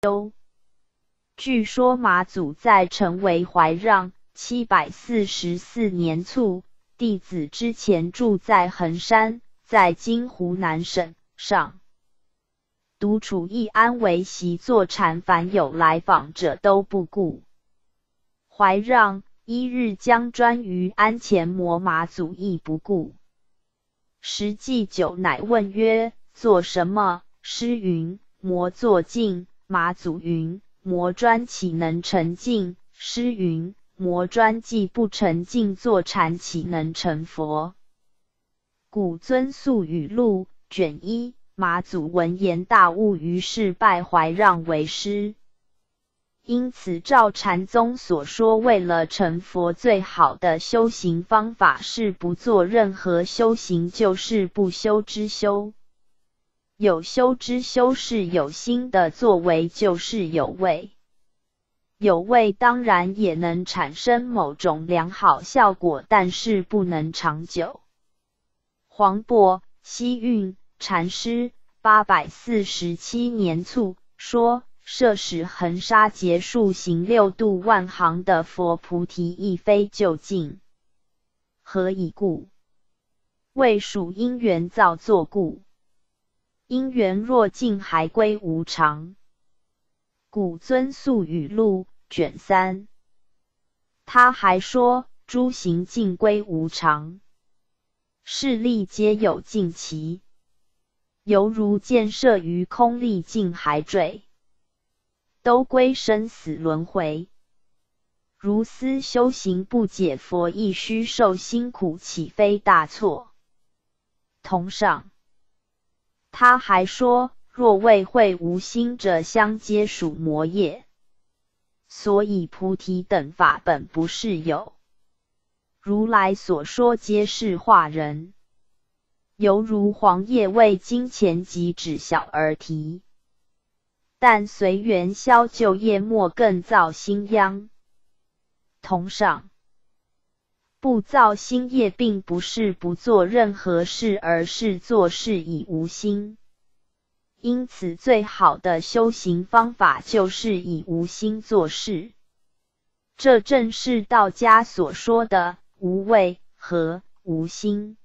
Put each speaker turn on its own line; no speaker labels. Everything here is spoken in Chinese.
都据说马祖在成为怀让七百四十四年卒，弟子之前住在衡山，在今湖南省上。独处易安为席坐禅，凡有来访者都不顾。怀让一日将专于安前磨马祖亦不顾。时祭酒，乃问曰：“做什么？”诗云：“磨作静。”马祖云：“摩专岂能成静？”诗云：“摩专既不成静，坐禅岂能成佛？”古尊宿语录卷一。马祖闻言大悟，于是拜怀让为师。因此，照禅宗所说，为了成佛，最好的修行方法是不做任何修行，就是不修之修。有修之修是有心的作为，就是有为。有为当然也能产生某种良好效果，但是不能长久。黄渤西运。禅师八百四十七年卒，说：设使恒沙结束行六度万行的佛菩提，亦非究竟。何以故？为属因缘造作故。因缘若尽，还归无常。古尊宿语录卷三。他还说：诸行尽归无常，势力皆有尽期。犹如建设于空力尽还坠，都归生死轮回。如斯修行不解佛，亦须受辛苦，岂非大错？同上，他还说：若未会无心者，相皆属魔业。所以菩提等法本不是有，如来所说皆是化人。犹如黄叶为金钱及指小而提，但随缘消旧业，莫更造新殃。同上，不造心业，并不是不做任何事，而是做事以无心。因此，最好的修行方法就是以无心做事。这正是道家所说的无为和无心。